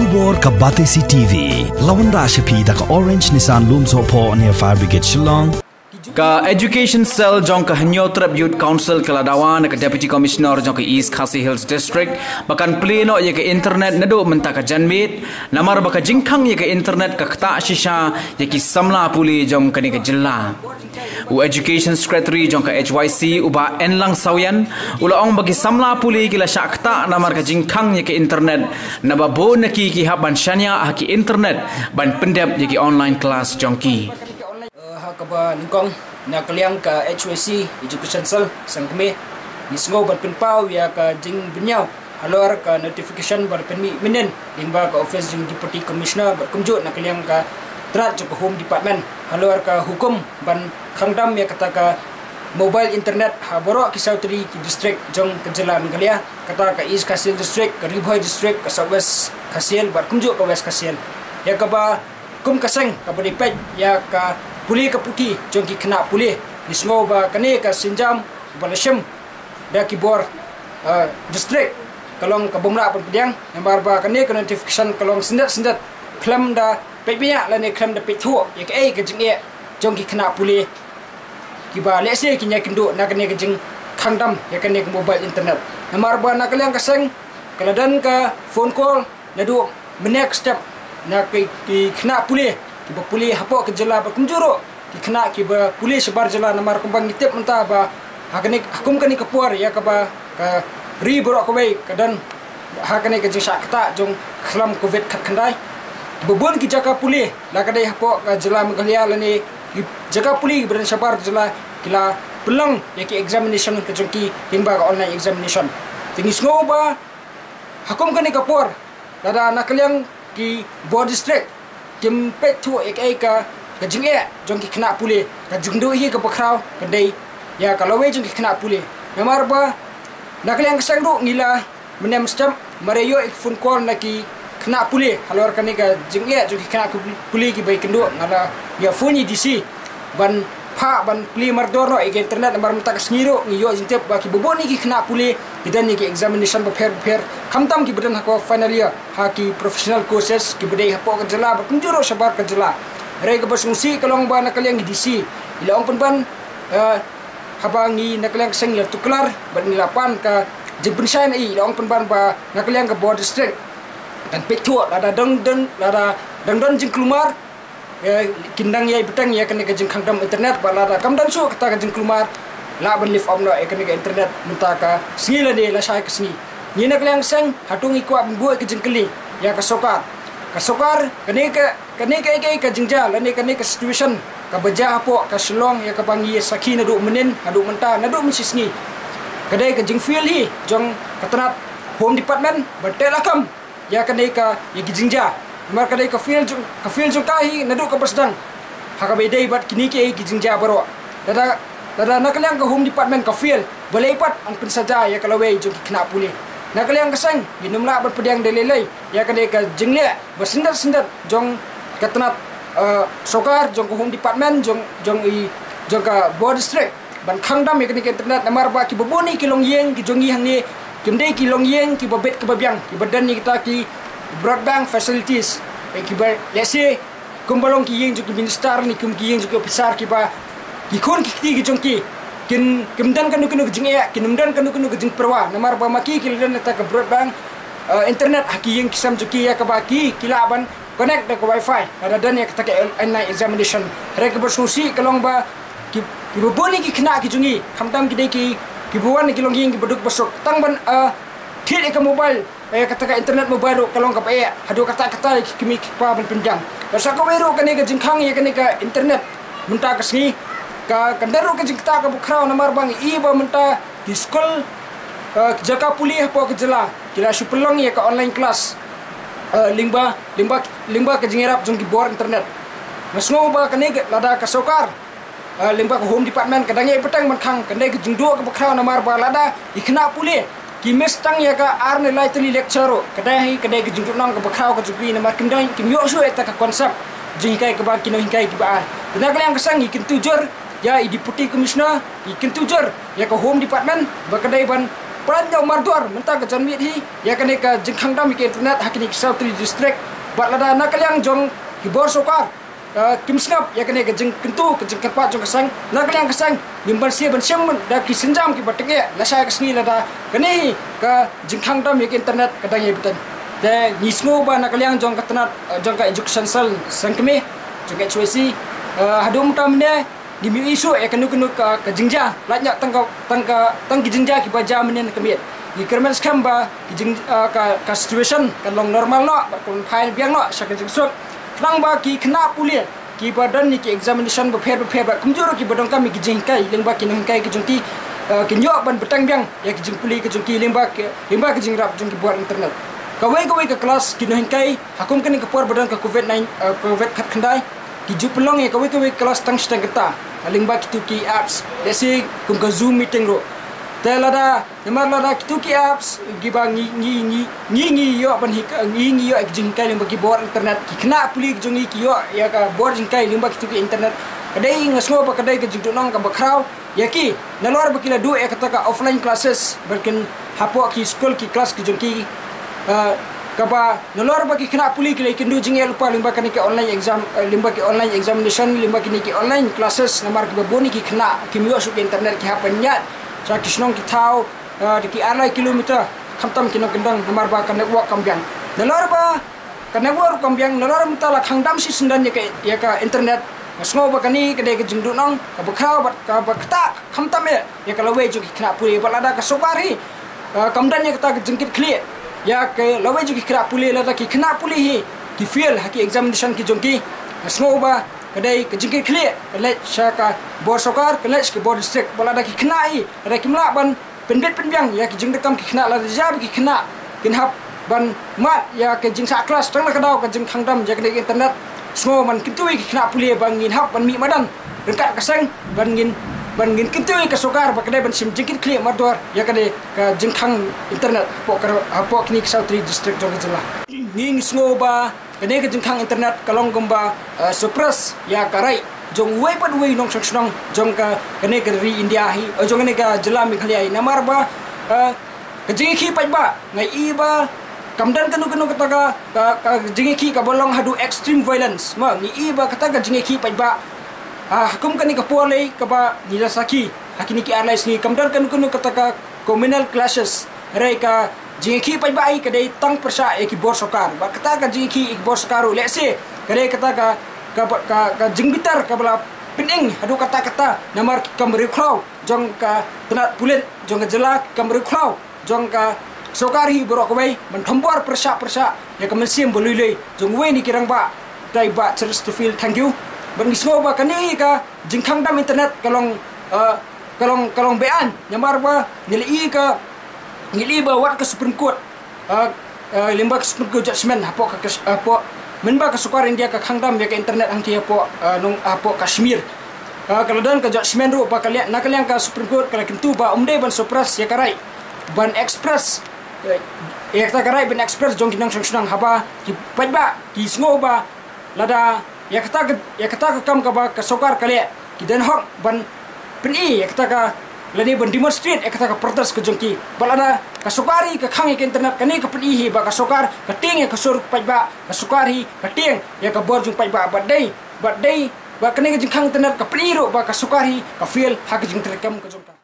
Kubor ka Batesi TV. Lawan da shapi da ka Orange Nissan Lumso po near Fire Brigade Shillong. Ka Education Cell jong ka Hanyo Youth Council ka Ladawan ka Deputy Commissioner jong ka East Khasi Hills District bakan pleno ye ka internet nado menta ka janmit namar baka jingkang ye ka internet ka kta shisha ye ki samla puli jong ka ni ka jilla u Education Secretary jong ka HYC uba enlang sawian. Ula ong bagi samla puli kila syakta namar ka jingkang ka internet. Nababo naki ki haban shanya ha ki internet. Ban pendep ki online class jong ki kaba ningkong. Na kaliang ka HWC Education Cell sang kami ni sengo bar penpau ya ka jing benyau. Halor ka notification bar penmi menen. Lingba ka office jing deputy commissioner bar kumjo na kaliang ka trat jo home department. Halor ka hukum ban khangdam ya kata ka mobile internet ha borok kisau tri ki district jong kejela mengalia kata ka east kasil district ka ribhoi district ka southwest kasil bar kumjo ka west kasil ya ka ba kum kaseng ka bodi pej ya ka pulih ke putih jom ki kena pulih. Ni semua ba kene ka sinjam balashim da ki bor uh, district kalong ka bumra pun pediang yang bar ba kene ka notification kalong sendat klam da pebia la ne klam da pitu ya ke ka jing ye. Jom ki kena pulih. Ki ba le se ki nya kindu na kene ka jing kangdam. Ya kene ka mobile internet. Yang bar ba na kalian ka seng kaladan ka phone call na du next step. Na ki kena pulih. Ki ba puli hapo ke jela ba kunjuro ki kena ki ba puli sebar jela namar kumbang ngitip menta ba hakani hukum kani kepuar ya ka ba ka ri borok ko bai kadan hakani ke jisa kata jong khlam covid khat khandai bubun ki jaka puli la kadai hapo ka jela menghalia lani jaka puli beran sebar jela kila pelang ya ki examination ke jongki hingga ka online examination. Tinggi semua ba hukum kani kepuar Dada nak kalian ki board district kim pet tu ek ek ka ka jing e jong ki kena pule ka jing do hi ka pakraw ka dei ya kalau we jong ki kena pule ya mar ba nak yang kesang ngila menem stem mareyo ek phone call na ki kena pule halor ka ni ka jing e jong ki kena pule ki bai kendo ngala ya phone di si ban pa ban pli mardor no ek internet mar mata ka sniro ngi yo jinte ba ki bobo ni ki kena pule kidan ni ki examination pher pher kamtam ki badan hako final year. Ha ki professional courses ki budai hapo ka jela ba kunjuro sabar ka jela re ka basungsi kalong ba na kalyang disi ila ong pan habangi na kalyang seng ya tuklar ba ni lapan ka jibun sai i ila ong pan ba na kalyang ka board district dan petu ada deng deng ada deng deng jing kelumar kindang yai betang ya kena kajing kangdam internet ba lada kam dan su kata kajing kelumar la ban lift om e kena internet mentaka sila de la sai kesni ni nak lang sang hatung iku ab buat kajing keli ya ka sokar. Ka sokar kene ka kene ka ke ka jingja la ne kene ka situation. Ka baja apo ka selong ya ka pangi sakhi na du menen adu menta na du misisni kadai ka jing feel hi jong katrat home department bertelakam ya kene ka ya jingja mar kadai ka feel jung ka feel jung kai na du ka basdang ha ka bedai bat kini ke ki jingja baro dada dada nak liang ka home department ka feel boleh pat ang pensaja ya kalau we jung kena pulih. Nak liang ka sang minum la bat pediang delelai ya kadai ka jingle bersendat sendat jong katanat uh, sokar jong ka home department jong jong i jong ka board district. Ban khangdam ya kini internet namar ba ki boboni ki long yeng ki jongi hang ni kimde ki long yeng ki babet ke babiang ki badan ni kita ki broadband facilities. E ki ba let's say kumbalong ki yeng juki minister ni kum ki yeng juki besar ki ba ki kon ki ki jong ki. Kin kimdan kanu kanu jing ya kin umdan kanu kanu jing perwa. Namar ba maki ki dan ta ka broadband uh, internet haki yeng kisam juki ya ka ba ki ban connect ke wifi. Ada dan ya kita ke online examination. Rek bersusi kalong ba ki ki boni ki kena ki jungi kamtam ki dei ki ki buan ki long yeng ki beduk besok. Tang ban uh, Kit ke mobile. Eh kata ke internet mobile ro kalong ka pae hadu kata kata ki kimi ki pa ban pinjang basa ko wero kane ka jingkhang ye kane ka internet. Munta ka sni ka kandaro ka jingta ka bukrao namar bang. I ba munta di school uh, jaka puli apa ke jela. Kira su pelong ye ka online class uh, lingba lingba lingba ka jingerap jong ki bor internet. Masngo ba kane ka lada ka sokar lingba ka home department kadang ye petang man khang kande ka jingdo ka bukrao namar ba lada ikna puli ki mestang ya ka ar ne lai tuli lecture kada hi kada ki junjuk nang ka bakhau ka jupi na makin dai ki myo su eta ka konsep. Jing kai ka ba ki no hingai ki ba dina ka yang kesang ikin tujur ya i deputy commissioner ikin tujur ya ka home department ba kada ban peran yang marduar mentah ke janmit hi ya kene ka jingkhang ke internet hakini south district bat lada nakaliang jong hibor sokar Kim snap ya kene ke jeng kentu ke jeng kepat jong kesang nak yang kesang. Bimban sia ban syam da ki senjam ki batenge la sha sni la da kene ke jeng khang internet kadang ye betan de ni sngo ba nak yang jong katnat uh, jong ka education sel sang keme jong ke chwesi uh, hadum tam ne di mi isu ya kenu kenu ke ke jengja. La nya tang ka tang ka tang ki jengja ki ba jam ne keme di kermen skam ba ki jeng ka ka situation kan long normal no ba kun phail biang no sha jeng sok nang ba ki kena pulia ki badan ni ki examination pher ba pher ba kumjuro ki badong kami ki jing kai leng ba ki nang kai ki jong ki ki nyok ban betang biang ya ki jing puli ki jong ki leng ba ki leng ba ki jing rap jong ki buat internet kawai kawai ke kelas ki nang kai hakum kan ke por badan ke covid 9 covid khat khandai ki ju pelong ya kawai kawai kelas tang stang kata leng ba ki tu ki apps desi kum ka zoom meeting ro Telada, nemar lada kitu ki apps giba ngi ngi ngi ngi ngi yo hik ngi ngi yo ek jingkai limba ki internet. Kena puli ki jungi ki ya ka bor jingkai limba kitu ki internet. Kadai ngasno pa kadai ke jingtu nong ka bakrau ya nalor bakila du ek kata ka offline classes berkin hapo ki school ki class ki jungki uh, kapa nalor baki kena puli ki lekin du jingel lupa limba kan ki online exam uh, limba ki online examination limba ki ki online classes namar ki baboni ki kena ki miyo su internet ki hapanya sa kisnong ki tau di ki arlai kilometer. Khamtam kinong kendang namar ba kan network kambyang nalor ba kan network kambyang nalor mta la khangdam si sendan ya ka ya ka internet. Semua ba kani ke jengdu nong ka bakrau ba ka ba kata khamtam ya ya ka lawe ju ki kena puli ba lada ka sokari kamdan ya kata ke jengkit clear ya ke lawe ju ki kena puli lada ki kena puli hi. Ki fail haki examination ki. Jongki semua ba kedai ke jengkit clear kelet syaka bor sokar kelet ke bor district bola dah ki kena i ada ki melak ban penbet penbiang. Ya ki jeng dekam ki kena la jab ki kena. Kin hap ban mat. Ya ke jeng sa kelas. Tang la kadau ke jeng khangdam ja kedai internet. Semua man kitui ki kena puli ban ngin hap ban mi madan. Dekat keseng ban ngin ban ngin kitui ke sokar. Ba kedai ban sim jengkit clear marduar ya kedai ke jeng khang internet. Po kar po kini ke south district jogi jela ning semua ba Kene ke jengkang internet kalong gomba uh, suppress ya karai. Jong wei pan wei nong sang sang jong ka kene ke ri india hi o jong kene ka jela mi khali ai. Namar ba uh, ke jingi khi pai ba. Ngai i ba kamdan kanu kanu ka ka, ka jingi khi ka bolong hadu extreme violence. Ma ni i ba kata ka jingi khi pai ba. Ah kum kani ka pole ka ba ni la saki hakini ki airlines ni kamdan kanu kanu kata ka communal clashes. Rai ka jiki pai bai dei tang persa e ki bor sokar ba kata ka jiki ik bor sokar le se kata ka ka ka ka jingbitar ka bala pening. Adu kata kata namar kamri khlau jong ka tenat pulen jong jela kamri khlau jong ka sokar hi borok bai persa persa ya ka mesim bolui le jong we ni kirang ba dai ba cheers to feel thank you. Ban ngisgo ba kani ka jingkhang dam internet kalong kalong kalong bean. Nyamar ba nili ka ngili ba ke supreme court. Uh, uh, limba ke supreme court judgment apo ka apo menba ke sukar india ke khangdam ya ke internet ang ti apo uh, nung apo kashmir. Uh, kalau dan ke judgment ru ba kalian nak kalian ke supreme court kalau kentu ba umde ban supras ya karai. Ban express. Uh, ya kata karai ban express jong kinang sang senang haba ki ba ki sngo ba lada. Ya kata ya kata ke kam ka ba ke sukar kalian ki den hok ban peni ya kata ka lani ban demonstrate ek ka protes ke jongki. Balana ka sukari ka khangi ke internet ka pedi hi ba ka sukar ka ting ka sur pa ba ka sukari ka ting ya ka bor jung pa ba ba dei ba dei ba ka internet ka ro ba ka sukari ka feel ha ka jing ka